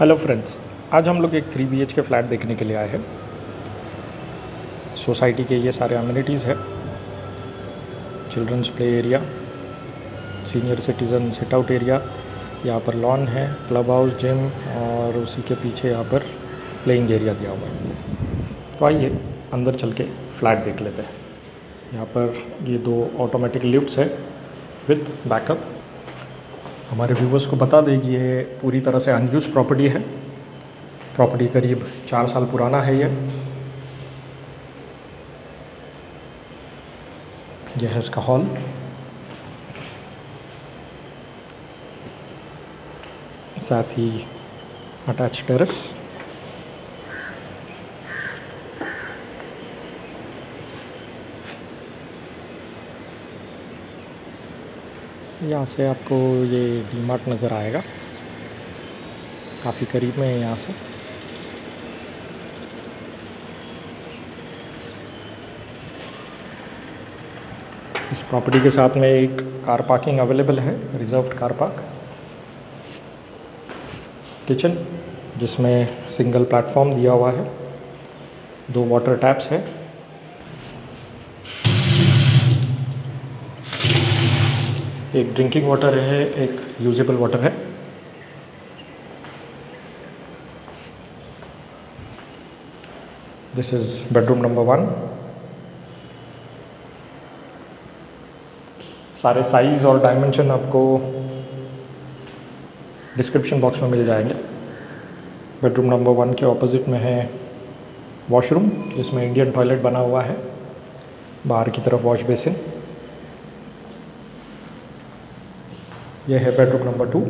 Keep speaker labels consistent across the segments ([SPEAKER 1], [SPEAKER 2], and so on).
[SPEAKER 1] Hello friends आज हम लोग एक थ्री बीएच के फ्लैट देखने के लिए आए हैं। सोसाइटी के ये सारे अम्यूनिटीज़ है। Childrens play area senior citizen sit out area यहाँ पर लॉन है क्लब हाउस जिम और उसी के पीछे यहाँ पर प्लेइंग एरिया दिया हुआ है। तो आइए अंदर चल के फ्लैट देख लेते हैं। यहाँ पर ये दो ऑटोमेटिक लिफ्ट्स है विथ बैकअप हमारे व्यूवर्स को बता दें कि ये पूरी तरह से अनयूज प्रॉपर्टी है। प्रॉपर्टी करीब चार साल पुराना है ये। यह है इसका हॉल साथ ही अटैच टेरेस यहाँ से आपको ये डी मार्ट नज़र आएगा। काफ़ी करीब में है यहाँ से। इस प्रॉपर्टी के साथ में एक कार पार्किंग अवेलेबल है रिजर्व्ड कार पार्क किचन जिसमें सिंगल प्लेटफॉर्म दिया हुआ है। दो वाटर टैप्स है। एक ड्रिंकिंग वाटर है, एक यूजेबल वाटर है। This is bedroom number one सारे साइज़ और डायमेंशन आपको डिस्क्रिप्शन बॉक्स में मिल जाएँगे। बेडरूम नंबर वन के ऑपोजिट में है वॉशरूम जिसमें इंडियन टॉयलेट बना हुआ है। बाहर की तरफ़ वॉश बेसिन यह है बेडरूम नंबर टू।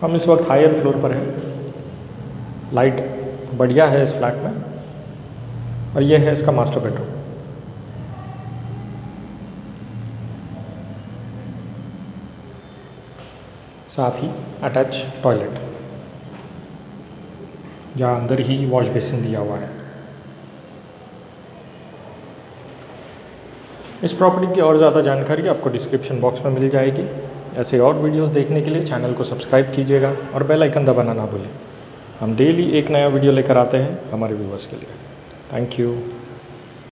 [SPEAKER 1] हम इस वक्त हायर फ्लोर पर हैं। लाइट बढ़िया है इस फ्लैट में। और यह है इसका मास्टर बेडरूम साथ ही अटैच टॉयलेट जहाँ अंदर ही वॉश बेसिन दिया हुआ है। इस प्रॉपर्टी की और ज़्यादा जानकारी आपको डिस्क्रिप्शन बॉक्स में मिल जाएगी। ऐसे और वीडियोस देखने के लिए चैनल को सब्सक्राइब कीजिएगा और बेल आइकन दबाना ना भूलें। हम डेली एक नया वीडियो लेकर आते हैं हमारे व्यूवर्स के लिए। Thank you